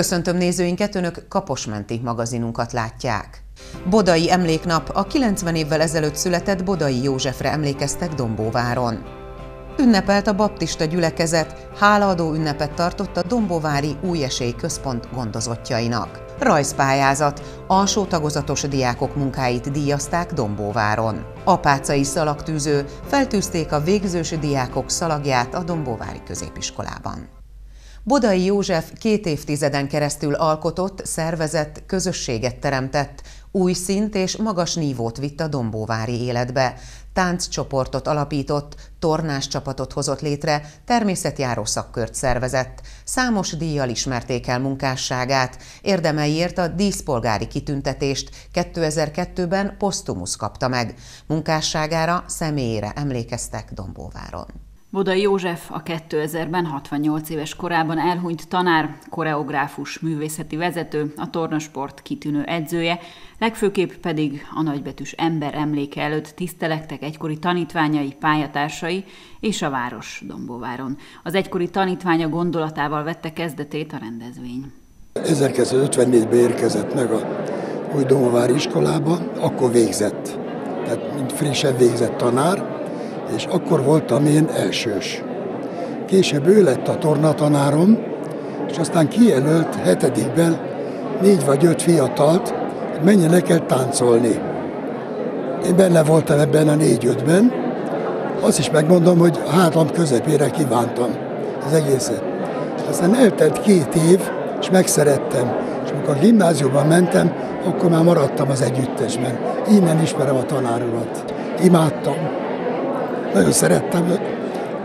Köszöntöm nézőinket, Önök Kaposmenti magazinunkat látják. Bodai Emléknap a 90 évvel ezelőtt született Bodai Józsefre emlékeztek Dombóváron. Ünnepelt a baptista gyülekezet, hálaadó ünnepet tartott a Dombóvári Új Esély Központ gondozottjainak. Rajzpályázat, alsó tagozatos diákok munkáit díjazták Dombóváron. Apácai szalagtűző feltűzték a végzős diákok szalagját a Dombóvári középiskolában. Bodai József két évtizeden keresztül alkotott, szervezett, közösséget teremtett, új szint és magas nívót vitt a dombóvári életbe. Tánccsoportot alapított, tornás csapatot hozott létre, természetjáró szakkört szervezett. Számos díjjal ismerték el munkásságát, érdemeiért a díszpolgári kitüntetést 2002-ben Postumus kapta meg. Munkásságára, személyére emlékeztek Dombóváron. Bodai József a 2000-ben 68 éves korában elhunyt tanár, koreográfus, művészeti vezető, a tornasport kitűnő edzője, legfőképp pedig a nagybetűs ember emléke előtt tisztelektek egykori tanítványai, pályatársai és a város Dombóváron. Az egykori tanítványa gondolatával vette kezdetét a rendezvény. 1954-ben érkezett meg a új Dombóvári iskolába, akkor végzett. Tehát mint frissen végzett tanár, és akkor voltam én elsős. Később ő lett a tornatanárom, és aztán kijelölt hetedikben négy vagy öt fiatalt, hogy menjenek el táncolni. Én benne voltam ebben a négy-ötben, azt is megmondom, hogy a hátlam közepére kívántam az egészet. Aztán eltelt két év, és megszerettem. És amikor gimnáziumban mentem, akkor már maradtam az együttesben. Innen ismerem a tanáromat. Imádtam. Nagyon szerettem őt.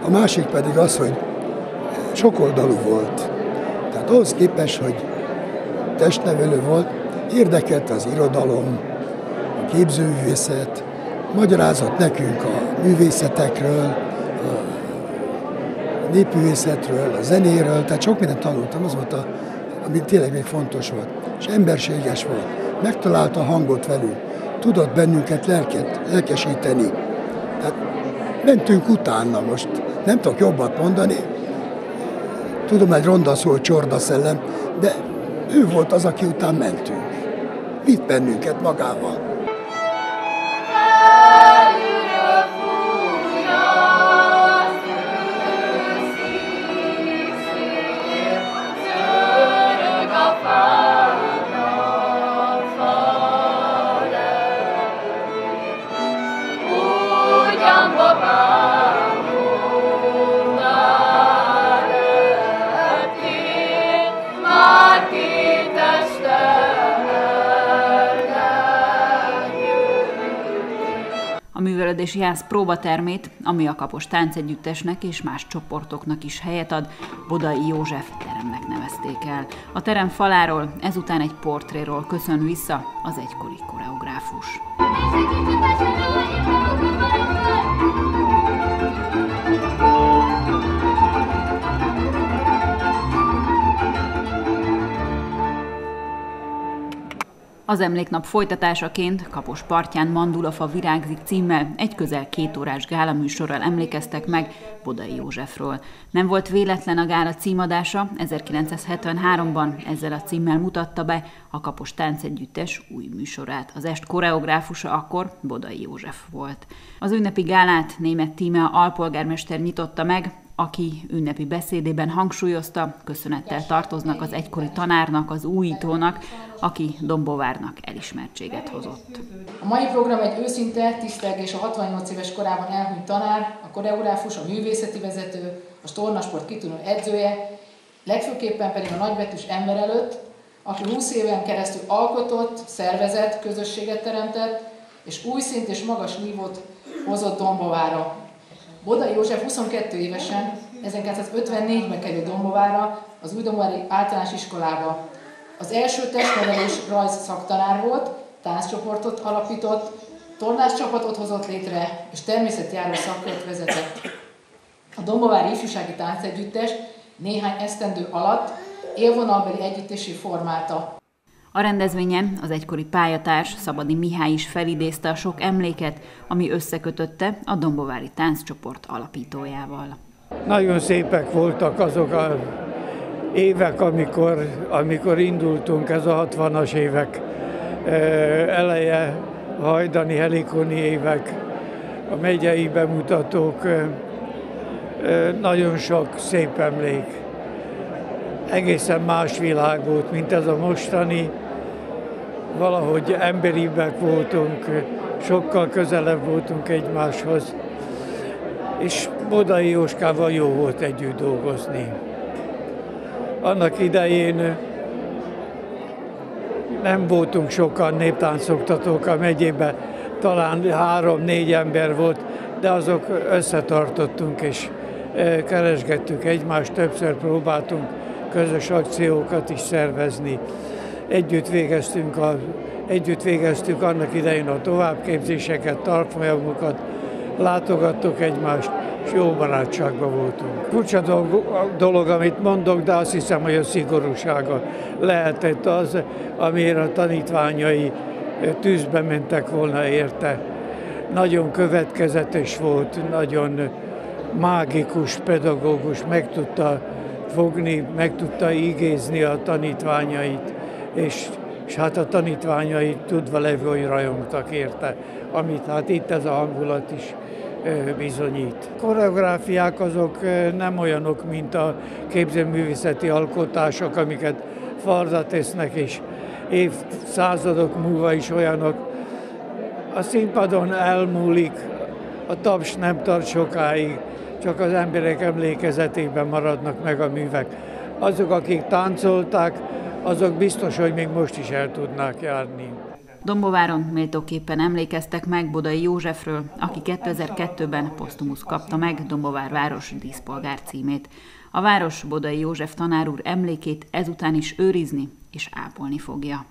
A másik pedig az, hogy sokoldalú volt. Tehát ahhoz képest, hogy testnevelő volt, érdekelte az irodalom, a képzőművészet, magyarázott nekünk a művészetekről, a népművészetről, a zenéről, tehát sok mindent tanultam, az volt, a, ami tényleg még fontos volt. És emberséges volt, megtalálta a hangot velünk, tudott bennünket lelket, lelkesíteni. Mentünk utána most. Nem tudok jobbat mondani. Tudom, egy ronda szó, csorda szellem, de ő volt az, aki után mentünk. Vitt bennünket magával. Művelődési ház próbatermét, ami a kapos táncegyüttesnek és más csoportoknak is helyet ad, Bodai József teremnek nevezték el. A terem faláról ezután egy portréról köszön vissza az egykori koreográfus. Az emléknap folytatásaként Kapos partján Mandulafa virágzik címmel egy közel két órás gála műsorral emlékeztek meg Bodai Józsefről. Nem volt véletlen a gála címadása, 1973-ban ezzel a címmel mutatta be a Kapos Táncegyüttes új műsorát. Az est koreográfusa akkor Bodai József volt. Az ünnepi gálát német tíme alpolgármester nyitotta meg, aki ünnepi beszédében hangsúlyozta, köszönettel tartoznak az egykori tanárnak, az újítónak, aki Dombovárnak elismertséget hozott. A mai program egy őszinte, tisztelgés a 68 éves korában elhunyt tanár, a koreográfus, a művészeti vezető, a tornasport kitűnő edzője, legfőképpen pedig a nagybetűs ember előtt, aki 20 éven keresztül alkotott, szervezett, közösséget teremtett, és új szint és magas nívót hozott Dombovára, Bodai József 22 évesen 1954-ben került Dombovára, az Újdombovári általános iskolába. Az első testnevelés rajz szaktanár volt, tánccsoportot alapított, tornás csapatot hozott létre, és természetjáró szakkört vezetett. A Dombovári Ifjúsági Táncegyüttes néhány esztendő alatt élvonalbeli együttesé formálta. A rendezvényen az egykori pályatárs Szabadi Mihály is felidézte a sok emléket, ami összekötötte a Dombovári tánccsoport alapítójával. Nagyon szépek voltak azok a évek, amikor, amikor indultunk, ez a 60-as évek eleje, hajdani helikoni évek, a megyei bemutatók, nagyon sok szép emlék. Egészen más világ volt, mint ez a mostani. Valahogy emberibbek voltunk, sokkal közelebb voltunk egymáshoz, és Bodai Jóskával jó volt együtt dolgozni. Annak idején nem voltunk sokan néptáncoktatók a megyében, talán három-négy ember volt, de azok összetartottunk és keresgettük egymást, többször próbáltunk közös akciókat is szervezni. Együtt végeztünk, a, együtt végeztük annak idején a továbbképzéseket, tartfolyamokat, látogattuk egymást, és jó barátságban voltunk. Furcsa dolog, amit mondok, de azt hiszem, hogy a szigorúsága lehetett az, amire a tanítványai tűzbe mentek volna érte. Nagyon következetes volt, nagyon mágikus pedagógus, meg tudta fogni, meg tudta igézni a tanítványait, és, és hát a tanítványai tudva levő, hogy rajongtak érte, amit hát itt ez a hangulat is bizonyít. A koreográfiák azok nem olyanok, mint a képzőművészeti alkotások, amiket farza tesznek, és évszázadok múlva is olyanok. A színpadon elmúlik, a taps nem tart sokáig, csak az emberek emlékezetében maradnak meg a művek. Azok, akik táncolták, azok biztos, hogy még most is el tudnák járni. Dombováron méltóképpen emlékeztek meg Bodai Józsefről, aki 2002-ben posztumusz kapta meg Dombovár város díszpolgár címét. A város Bodai József tanár úr emlékét ezután is őrizni és ápolni fogja.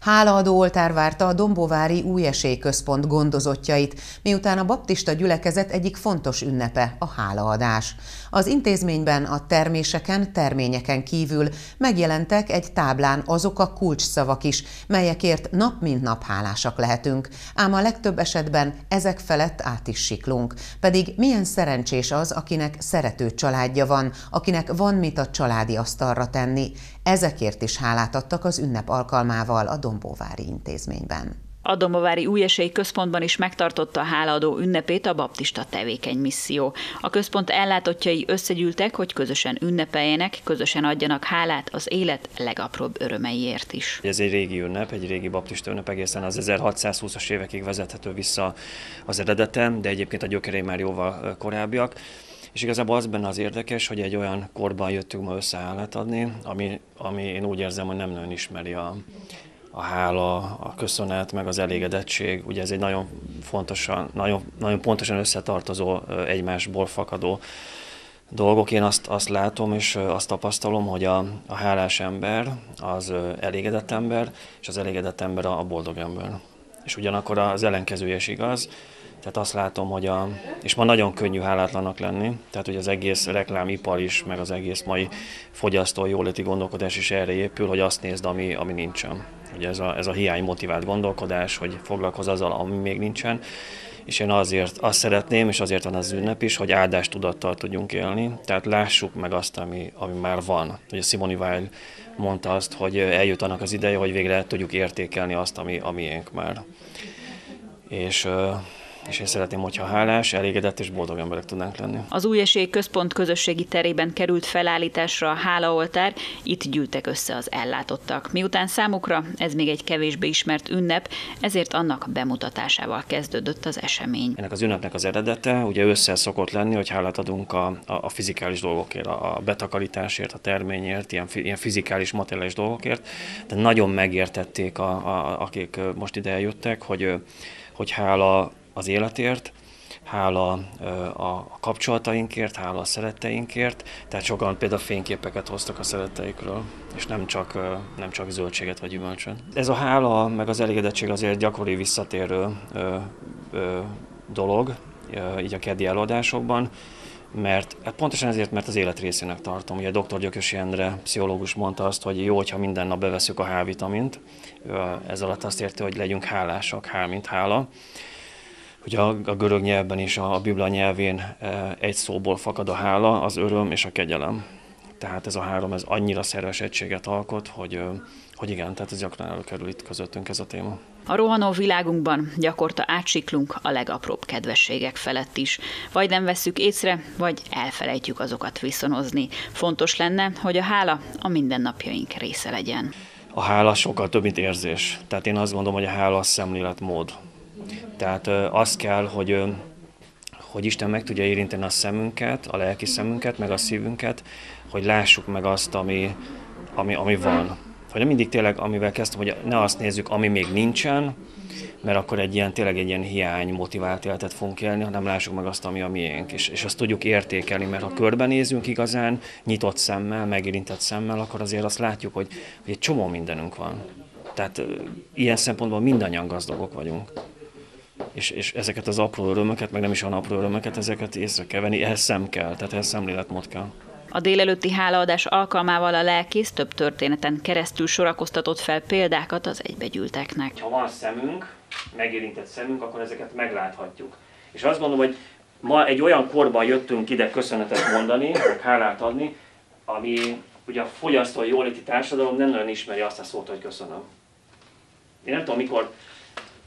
Hálaadó oltár várta a Dombovári Új Központ gondozottjait, miután a baptista gyülekezet egyik fontos ünnepe a hálaadás. Az intézményben a terméseken, terményeken kívül megjelentek egy táblán azok a kulcsszavak is, melyekért nap mint nap hálásak lehetünk, ám a legtöbb esetben ezek felett át is siklunk. Pedig milyen szerencsés az, akinek szerető családja van, akinek van mit a családi asztalra tenni. Ezekért is hálát adtak az ünnep alkalmával a Dombóvári intézményben. A Domovári Új Esély Központban is megtartotta a hálaadó ünnepét a baptista tevékeny misszió. A központ ellátottjai összegyűltek, hogy közösen ünnepeljenek, közösen adjanak hálát az élet legapróbb örömeiért is. Ez egy régi ünnep, egy régi baptista ünnep, egészen az 1620-as évekig vezethető vissza az eredetem, de egyébként a gyökerei már jóval korábbiak. És igazából az benne az érdekes, hogy egy olyan korban jöttünk ma összeállát adni, ami, ami én úgy érzem, hogy nem nagyon ismeri a, a hála, a köszönet, meg az elégedettség. Ugye ez egy nagyon fontosan, nagyon, nagyon pontosan összetartozó, egymásból fakadó dolgok. Én azt, azt látom és azt tapasztalom, hogy a, a hálás ember az elégedett ember, és az elégedett ember a boldog ember. És ugyanakkor az ellenkezője is igaz, tehát azt látom, hogy a, és ma nagyon könnyű hálátlanak lenni, tehát hogy az egész reklámipar is, meg az egész mai fogyasztói jóléti gondolkodás is erre épül, hogy azt nézd, ami, ami nincsen. Ugye ez a, ez a hiány motivált gondolkodás, hogy foglalkoz azzal, ami még nincsen, és én azért azt szeretném, és azért van az ünnep is, hogy áldás tudattal tudjunk élni, tehát lássuk meg azt, ami, ami már van. Ugye Simoni Weil mondta azt, hogy eljut annak az ideje, hogy végre tudjuk értékelni azt, ami, ami már. És és én szeretném, hogyha hálás, elégedett és boldog emberek tudnánk lenni. Az Új Esély Központ közösségi terében került felállításra a hálaoltár, itt gyűltek össze az ellátottak. Miután számukra ez még egy kevésbé ismert ünnep, ezért annak bemutatásával kezdődött az esemény. Ennek az ünnepnek az eredete ugye össze szokott lenni, hogy hálát adunk a, a, a fizikális dolgokért, a betakarításért, a terményért, ilyen, ilyen fizikális, materiális dolgokért, de nagyon megértették, a, a, akik most ide eljöttek, hogy hogy hála az életért, hála a kapcsolatainkért, hála a szeretteinkért, tehát sokan például fényképeket hoztak a szeretteikről, és nem csak, nem csak zöldséget vagy gyümölcsöt. Ez a hála, meg az elégedettség azért gyakori visszatérő dolog, így a keddi előadásokban, mert hát pontosan ezért, mert az élet részének tartom. Ugye dr. Gyökösi Endre, pszichológus mondta azt, hogy jó, hogyha minden nap beveszünk a H-vitamint, ez alatt azt érti, hogy legyünk hálásak, H, mint hála, Ugye a, a görög nyelvben is, a, a Biblia nyelvén e, egy szóból fakad a hála, az öröm és a kegyelem. tehát ez a három, ez annyira szerves egységet alkot, hogy, hogy igen, tehát ez gyakran előkerül itt közöttünk ez a téma. A rohanó világunkban gyakorta átsiklunk a legapróbb kedvességek felett is. Vagy nem vesszük észre, vagy elfelejtjük azokat viszonozni. Fontos lenne, hogy a hála a mindennapjaink része legyen. A hála sokkal több, mint érzés. Tehát én azt gondolom, hogy a hála a szemléletmód. Tehát az kell, hogy hogy Isten meg tudja érinteni a szemünket, a lelki szemünket, meg a szívünket, hogy lássuk meg azt, ami, ami, ami van. Hogy mindig tényleg, amivel kezdtem, hogy ne azt nézzük, ami még nincsen, mert akkor egy ilyen, tényleg egy ilyen hiány motivált életet fogunk élni, hanem lássuk meg azt, ami a miénk, és, és azt tudjuk értékelni, mert ha körbenézünk igazán, nyitott szemmel, megérintett szemmel, akkor azért azt látjuk, hogy, hogy egy csomó mindenünk van. Tehát ilyen szempontból mindannyian gazdagok vagyunk és, és ezeket az apró örömöket, meg nem is olyan apró örömöket, ezeket észre kell venni, ehhez szem kell, tehát ehhez szemléletmód kell. A délelőtti hálaadás alkalmával a lelkész több történeten keresztül sorakoztatott fel példákat az egybegyűlteknek. Ha van szemünk, megérintett szemünk, akkor ezeket megláthatjuk. És azt gondolom, hogy ma egy olyan korban jöttünk ide köszönetet mondani, meg hálát adni, ami ugye a fogyasztói jóléti társadalom nem nagyon ismeri azt a szót, hogy köszönöm. Én nem tudom, mikor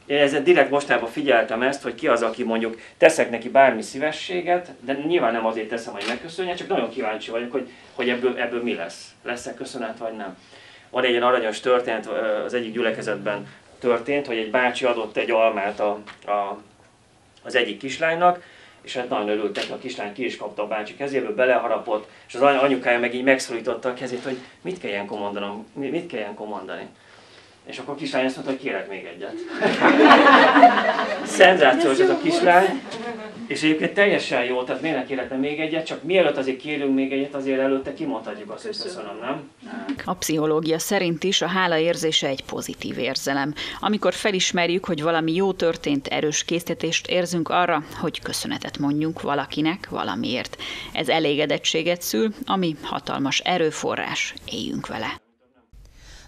én ezzel direkt mostában figyeltem ezt, hogy ki az, aki mondjuk teszek neki bármi szívességet, de nyilván nem azért teszem, hogy megköszönje, csak nagyon kíváncsi vagyok, hogy, hogy ebből, ebből mi lesz. Lesz-e köszönet, vagy nem. Van egy ilyen aranyos történet, az egyik gyülekezetben történt, hogy egy bácsi adott egy almát a, a, az egyik kislánynak, és hát nagyon örültek, a kislány ki is kapta a bácsi kezéből, beleharapott, és az anyukája meg így megszorította a kezét, hogy mit kell ilyenkor mondanom, mit kell ilyenkor mondani. És akkor a kislány azt mondta, hogy kérek még egyet. Szenzációs ez a kislány. És egyébként teljesen jó, tehát miért ne kérhetne még egyet, csak mielőtt azért kérünk még egyet, azért előtte kimondhatjuk azt, hogy köszönöm, nem? A pszichológia szerint is a hála érzése egy pozitív érzelem. Amikor felismerjük, hogy valami jó történt, erős késztetést érzünk arra, hogy köszönetet mondjunk valakinek valamiért. Ez elégedettséget szül, ami hatalmas erőforrás, éljünk vele.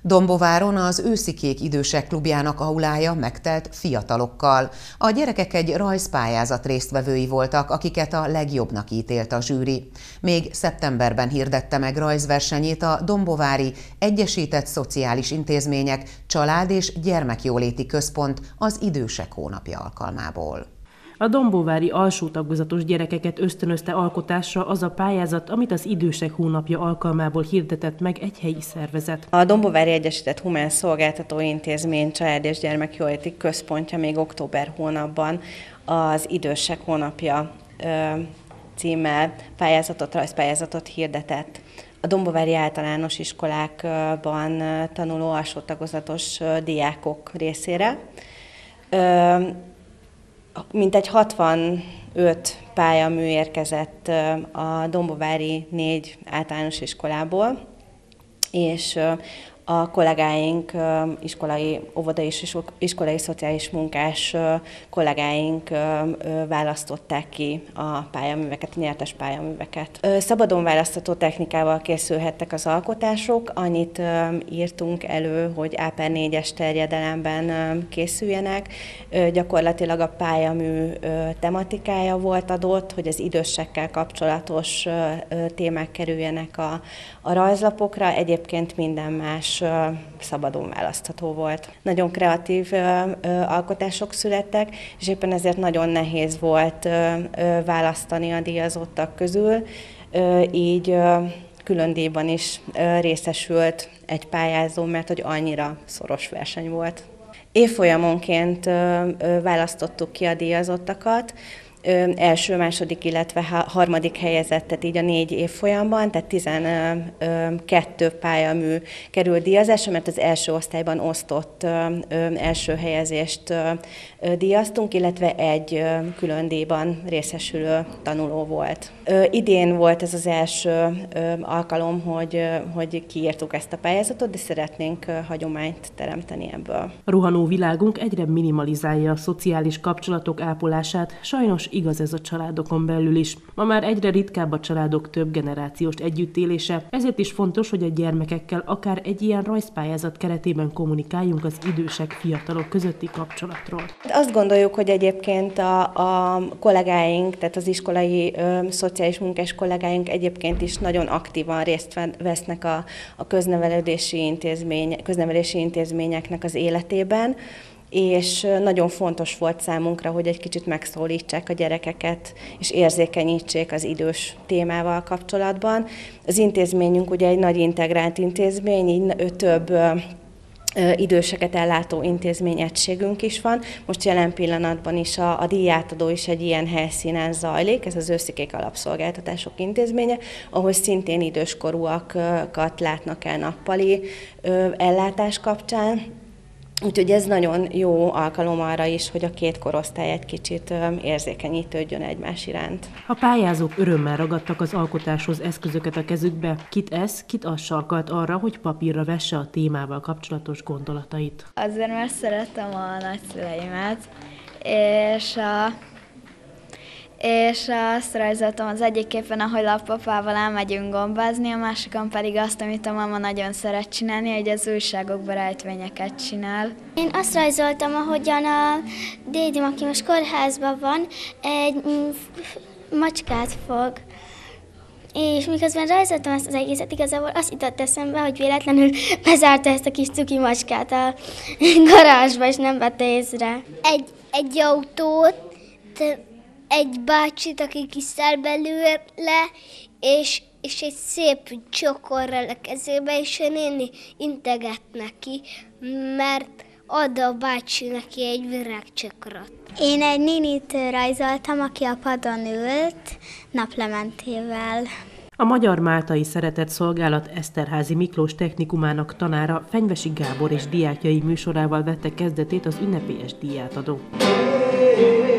Dombováron az Őszikék Idősek Klubjának aulája megtelt fiatalokkal. A gyerekek egy rajzpályázat résztvevői voltak, akiket a legjobbnak ítélt a zsűri. Még szeptemberben hirdette meg rajzversenyét a Dombovári Egyesített Szociális Intézmények Család és Gyermekjóléti Központ az Idősek hónapja alkalmából. A Dombóvári alsó tagozatos gyerekeket ösztönözte alkotásra az a pályázat, amit az Idősek hónapja alkalmából hirdetett meg egy helyi szervezet. A Dombóvári Egyesített Humán Szolgáltató Intézmény Család és Gyermekjóléti Központja még október hónapban az Idősek hónapja címmel pályázatot, rajzpályázatot hirdetett. A Dombovári általános iskolákban tanuló alsó tagozatos diákok részére mintegy 65 pályamű érkezett a Dombovári négy általános iskolából, és a kollégáink, iskolai, óvodai és iskolai szociális munkás kollégáink választották ki a pályaműveket, a nyertes pályaműveket. Szabadon választható technikával készülhettek az alkotások, annyit írtunk elő, hogy A 4-es terjedelemben készüljenek. Gyakorlatilag a pályamű tematikája volt adott, hogy az idősekkel kapcsolatos témák kerüljenek a, a rajzlapokra, egyébként minden más is szabadon választható volt. Nagyon kreatív alkotások születtek, és éppen ezért nagyon nehéz volt választani a díjazottak közül, így külön díjban is részesült egy pályázó, mert hogy annyira szoros verseny volt. Évfolyamonként választottuk ki a díjazottakat, első, második, illetve harmadik helyezettet így a négy évfolyamban, tehát 12 pályamű kerül díjazásra, mert az első osztályban osztott első helyezést díjaztunk, illetve egy külön díjban részesülő tanuló volt. Idén volt ez az első alkalom, hogy, hogy kiírtuk ezt a pályázatot, de szeretnénk hagyományt teremteni ebből. A rohanó világunk egyre minimalizálja a szociális kapcsolatok ápolását, sajnos igaz ez a családokon belül is. Ma már egyre ritkább a családok több generációs együttélése, ezért is fontos, hogy a gyermekekkel akár egy ilyen rajzpályázat keretében kommunikáljunk az idősek, fiatalok közötti kapcsolatról. Azt gondoljuk, hogy egyébként a, a kollégáink, tehát az iskolai ö, szociális munkás kollégáink egyébként is nagyon aktívan részt vesznek a, a köznevelődési intézmény, köznevelési intézményeknek az életében és nagyon fontos volt számunkra, hogy egy kicsit megszólítsák a gyerekeket, és érzékenyítsék az idős témával kapcsolatban. Az intézményünk ugye egy nagy integrált intézmény, így több időseket ellátó intézményegységünk is van. Most jelen pillanatban is a, a díjátadó is egy ilyen helyszínen zajlik, ez az Őszikék Alapszolgáltatások Intézménye, ahol szintén időskorúakat látnak el nappali ellátás kapcsán, Úgyhogy ez nagyon jó alkalom arra is, hogy a két korosztály egy kicsit érzékenyítődjön egymás iránt. A pályázók örömmel ragadtak az alkotáshoz eszközöket a kezükbe. Kit ez, kit az sarkalt arra, hogy papírra vesse a témával kapcsolatos gondolatait. Azért, mert szeretem a nagyszüleimet, és a és azt rajzoltam az egyik képen, ahogy lapapával elmegyünk gombázni, a másikon pedig azt, amit a mama nagyon szeret csinálni, hogy az újságokba rejtvényeket csinál. Én azt rajzoltam, ahogyan a dédim, aki most kórházban van, egy macskát fog. És miközben rajzoltam ezt az egészet, igazából azt jutott eszembe, hogy véletlenül bezárta ezt a kis cuki macskát a garázsba, és nem vette észre. Egy, egy autót, egy bácsit, aki kiszáll belőle, és, és egy szép csokorral a kezébe, és a néni integet neki, mert ad a bácsi neki egy virágcsokrot. Én egy ninit rajzoltam, aki a padon ült naplementével. A Magyar Máltai Szeretett Szolgálat Eszterházi Miklós technikumának tanára Fenyvesi Gábor és diákjai műsorával vette kezdetét az ünnepélyes díjátadó. A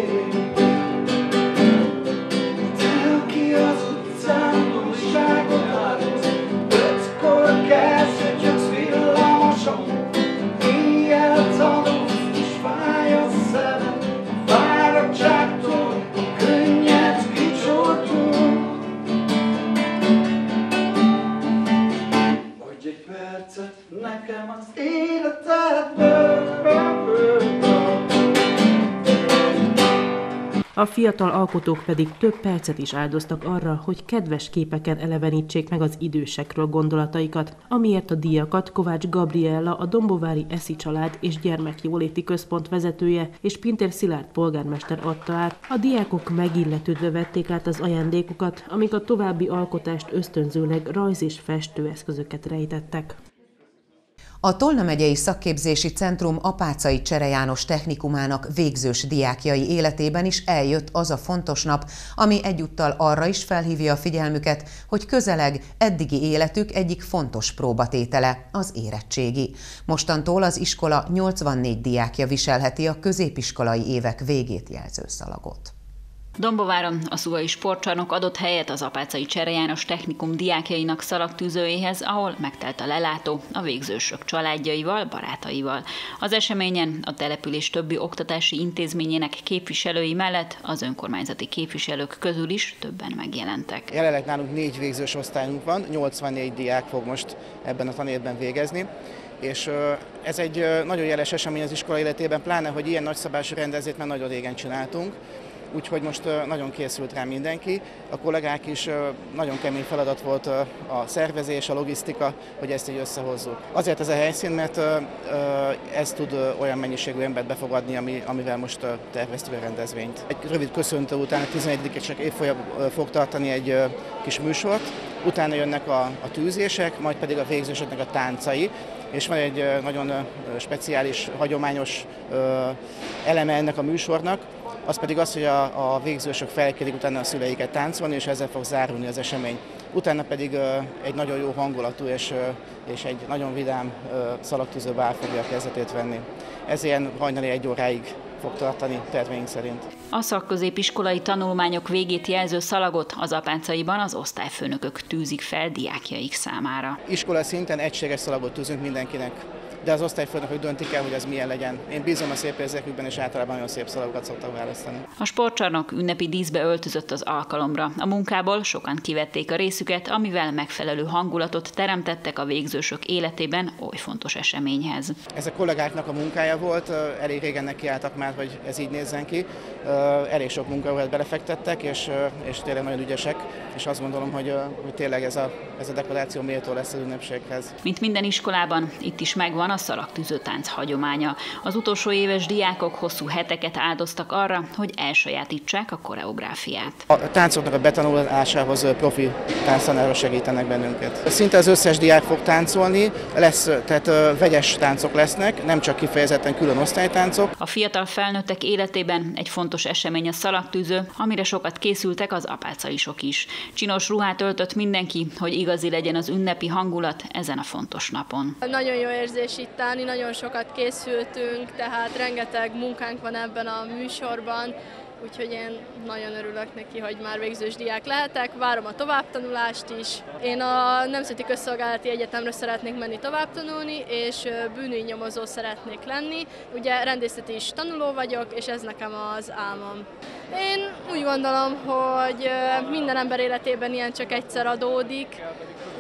fiatal alkotók pedig több percet is áldoztak arra, hogy kedves képeken elevenítsék meg az idősekről gondolataikat, amiért a díjakat Kovács Gabriella, a Dombovári Eszi család és gyermekjóléti központ vezetője és Pinter Szilárd polgármester adta át. A diákok megilletődve vették át az ajándékokat, amik a további alkotást ösztönzőleg rajz- és festőeszközöket rejtettek. A Tolna megyei szakképzési centrum Apácai Csere János technikumának végzős diákjai életében is eljött az a fontos nap, ami egyúttal arra is felhívja a figyelmüket, hogy közeleg eddigi életük egyik fontos próbatétele, az érettségi. Mostantól az iskola 84 diákja viselheti a középiskolai évek végét jelző szalagot. Dombováron a Szuvai Sportcsarnok adott helyet az Apácai Csere János Technikum diákjainak szalagtűzőjéhez, ahol megtelt a lelátó a végzősök családjaival, barátaival. Az eseményen a település többi oktatási intézményének képviselői mellett az önkormányzati képviselők közül is többen megjelentek. Jelenleg nálunk négy végzős osztályunk van, 84 diák fog most ebben a tanévben végezni és ez egy nagyon jeles esemény az iskola életében, pláne, hogy ilyen nagyszabású rendezét már nagyon régen csináltunk úgyhogy most nagyon készült rá mindenki. A kollégák is nagyon kemény feladat volt a szervezés, a logisztika, hogy ezt így összehozzuk. Azért ez a helyszín, mert ez tud olyan mennyiségű embert befogadni, ami, amivel most terveztük a rendezvényt. Egy rövid köszöntő után a 11 csak évfolyam fog tartani egy kis műsort, utána jönnek a, a tűzések, majd pedig a végzőseknek a táncai, és van egy nagyon speciális, hagyományos eleme ennek a műsornak, az pedig az, hogy a, a végzősök felkérik utána a szüleiket táncolni, és ezzel fog zárulni az esemény. Utána pedig egy nagyon jó hangulatú és, és egy nagyon vidám szalagtűző bál fogja a kezdetét venni. Ez ilyen hajnali egy óráig fog tartani terveink szerint. A szakközépiskolai tanulmányok végét jelző szalagot az apáncaiban az osztályfőnökök tűzik fel diákjaik számára. Iskola szinten egységes szalagot tűzünk mindenkinek de az osztályfőnökök döntik el, hogy ez milyen legyen. Én bízom a szép érzékükben, és általában nagyon szép szalagokat szoktak választani. A sportcsarnok ünnepi díszbe öltözött az alkalomra. A munkából sokan kivették a részüket, amivel megfelelő hangulatot teremtettek a végzősök életében oly fontos eseményhez. Ez a kollégáknak a munkája volt, elég régen nekiálltak már, hogy ez így nézzen ki. Elég sok munkaórát belefektettek, és, és tényleg nagyon ügyesek, és azt gondolom, hogy, hogy tényleg ez a, ez a dekoráció méltó lesz az ünnepséghez. Mint minden iskolában, itt is megvan a szalagtűző tánc hagyománya. Az utolsó éves diákok hosszú heteket áldoztak arra, hogy elsajátítsák a koreográfiát. A táncoknak a betanulásához profi tánctanárok segítenek bennünket. Szinte az összes diák fog táncolni, lesz, tehát vegyes táncok lesznek, nem csak kifejezetten külön osztálytáncok. A fiatal felnőttek életében egy fontos esemény a szalagtűző, amire sokat készültek az apácaisok is. Csinos ruhát öltött mindenki, hogy igazi legyen az ünnepi hangulat ezen a fontos napon. Nagyon jó érzés állni, nagyon sokat készültünk, tehát rengeteg munkánk van ebben a műsorban, úgyhogy én nagyon örülök neki, hogy már végzős diák lehetek, várom a továbbtanulást is. Én a Nemzeti Közszolgálati Egyetemre szeretnék menni továbbtanulni, és bűnügyi nyomozó szeretnék lenni. Ugye rendészeti is tanuló vagyok, és ez nekem az álmom. Én úgy gondolom, hogy minden ember életében ilyen csak egyszer adódik,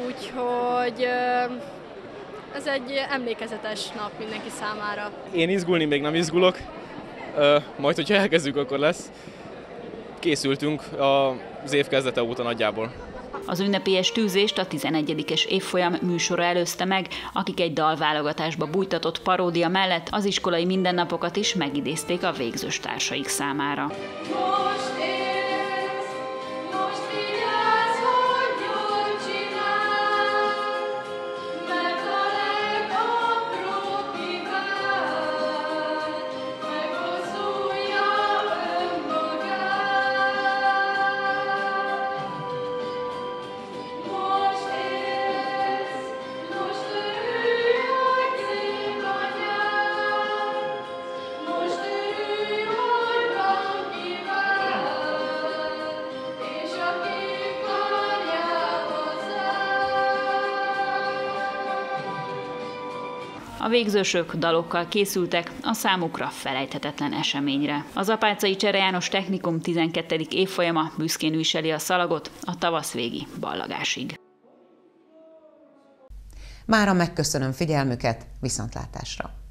úgyhogy ez egy emlékezetes nap mindenki számára. Én izgulni még nem izgulok, majd hogyha elkezdjük, akkor lesz. Készültünk az év kezdete óta nagyjából. Az ünnepélyes tűzést a 11-es évfolyam műsora előzte meg, akik egy dalválogatásba bújtatott paródia mellett az iskolai mindennapokat is megidézték a végzős társaik számára. Most A végzősök dalokkal készültek a számukra felejthetetlen eseményre. Az Apácai Csere János Technikum 12. évfolyama büszkén viseli a szalagot a tavasz végi ballagásig. Mára megköszönöm figyelmüket, viszontlátásra!